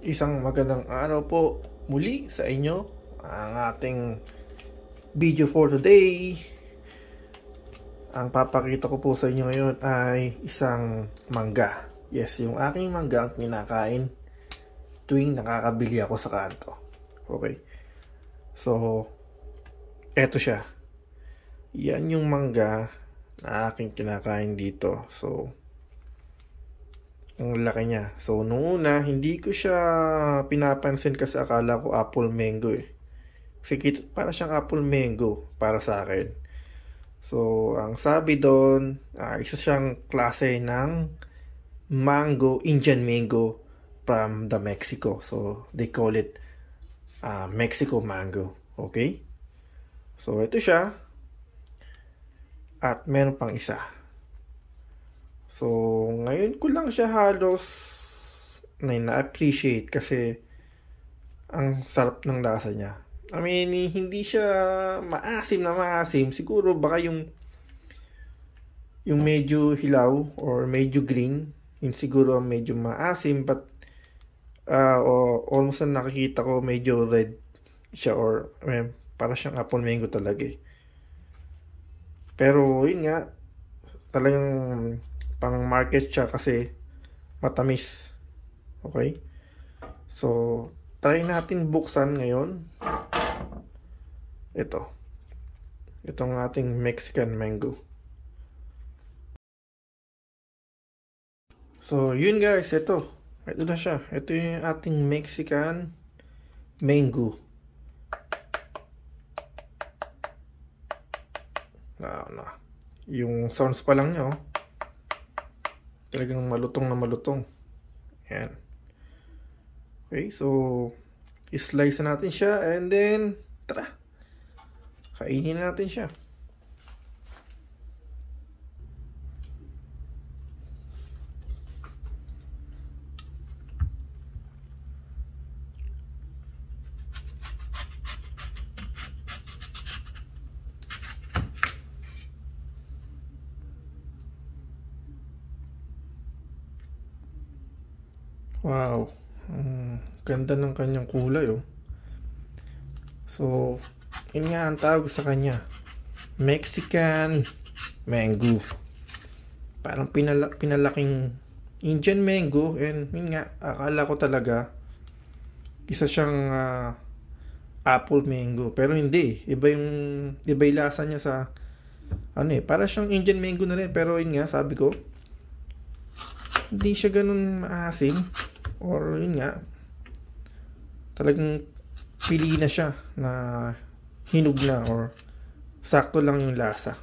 Isang magandang araw po muli sa inyo. Ang ating video for today. Ang papakita ko po sa inyo ngayon ay isang mangga. Yes, yung aking mangga ang kinakain tuwing nakakabili ako sa kanto. Okay. So, eto siya. Yan yung mangga na aking kinakain dito. So, ang laki niya. So, nung una, hindi ko siya pinapansin kasi akala ko apple mango eh. Kasi kita, para siyang apple mango para sa akin. So, ang sabi doon, uh, isa siyang klase ng mango, Indian mango from the Mexico. So, they call it uh, Mexico mango. Okay? So, ito siya. At meron pang isa. So, ngayon ko lang siya halos na na-appreciate kasi ang sarap ng lasa niya. I mean, hindi siya maasim na maasim. Siguro baka yung yung medyo hilaw or medyo green, yung siguro medyo maasim but uh, o, almost na nakikita ko medyo red siya or I mean, para siyang apple mango talaga eh. Pero yun nga, talagang pang market siya kasi matamis. Okay? So, try natin buksan ngayon. Ito. Itong ating Mexican mango. So, yun guys, ito. Ito na siya. Ito yung ating Mexican mango. Na, na. Yung sounds pa lang niya, oh. Talagang malutong na malutong. Ayan. Okay, so slice na natin siya and then tara. Kainin na natin siya. Wow. Ang ganda ng kanyang kulay oh. So, yun nga ang tawag sa kanya. Mexican mango. Parang pinala pinalaking Indian mango and yun nga akala ko talaga isa siyang uh, apple mango pero hindi iba yung iba yung lasa niya sa ano eh para siyang Indian mango na rin pero yun nga sabi ko hindi siya ganun maasim or yun nga talagang pili na siya na hinog na or sakto lang yung lasa.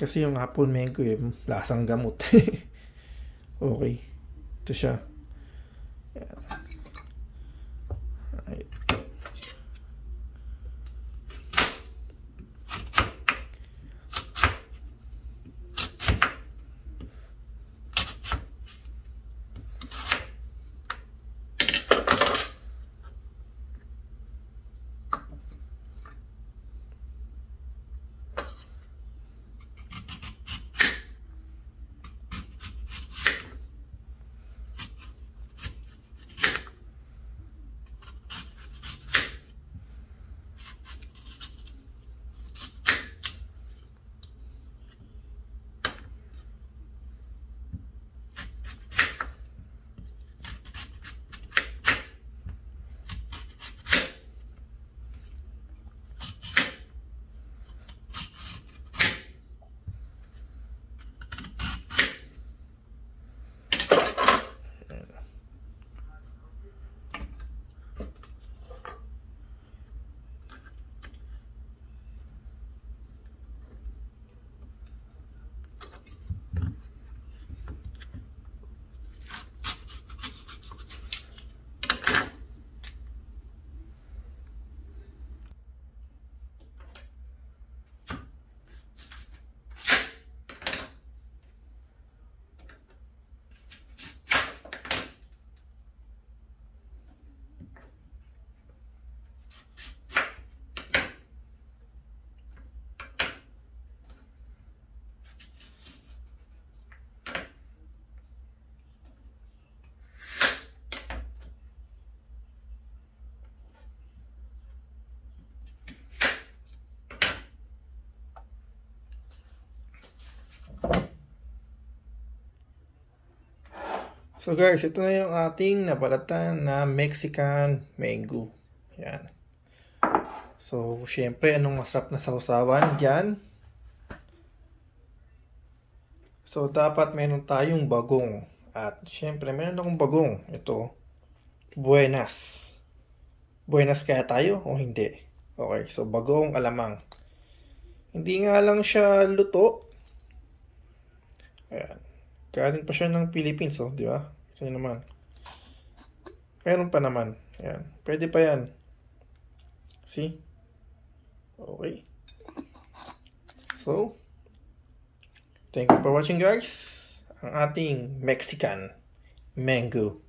Kasi yung apple mango eh lasang gamot. Okay. Ito siya So guys, ito na yung ating nabalatan na Mexican mango. Yan. So, syempre, anong masarap na sausawan dyan? So, dapat meron tayong bagong. At, syempre, meron akong bagong. Ito, buenas. Buenas kaya tayo o hindi? Okay, so bagong alamang. Hindi nga lang siya luto. Ayan. Galing pa siya ng Philippines, oh, di ba? Kasi naman. Meron pa naman. Ayan. Pwede pa yan. See? Okay. So, thank you for watching guys. Ang ating Mexican mango.